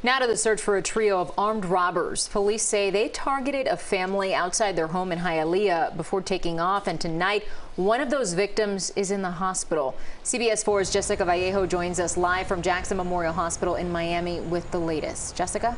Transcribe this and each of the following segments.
Now to the search for a trio of armed robbers. Police say they targeted a family outside their home in Hialeah before taking off, and tonight one of those victims is in the hospital. CBS 4's Jessica Vallejo joins us live from Jackson Memorial Hospital in Miami with the latest. Jessica?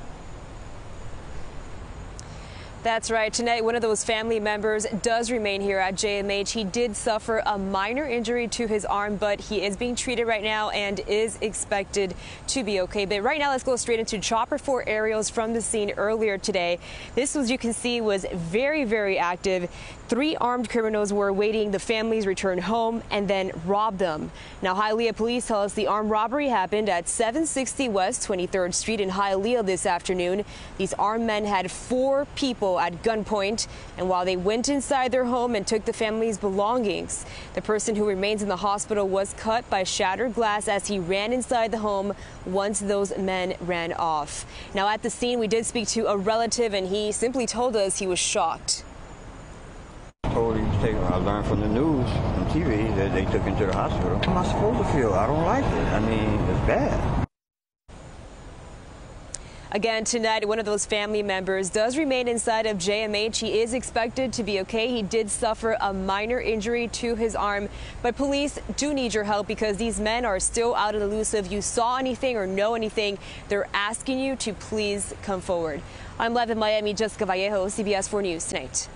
That's right. Tonight, one of those family members does remain here at JMH. He did suffer a minor injury to his arm, but he is being treated right now and is expected to be okay. But right now, let's go straight into Chopper 4 aerials from the scene earlier today. This, as you can see, was very, very active. Three armed criminals were awaiting the family's return home and then robbed them. Now, Hialeah police tell us the armed robbery happened at 760 West 23rd Street in Hialeah this afternoon. These armed men had four people at gunpoint. And while they went inside their home and took the family's belongings, the person who remains in the hospital was cut by shattered glass as he ran inside the home once those men ran off. Now, at the scene, we did speak to a relative, and he simply told us he was shocked. I learned from the news, on TV, that they took him to the hospital. How am I supposed to feel? I don't like it. I mean, it's bad. Again, tonight, one of those family members does remain inside of JMH. He is expected to be okay. He did suffer a minor injury to his arm, but police do need your help because these men are still out of the loose. If you saw anything or know anything, they're asking you to please come forward. I'm live in Miami, Jessica Vallejo, CBS 4 News tonight.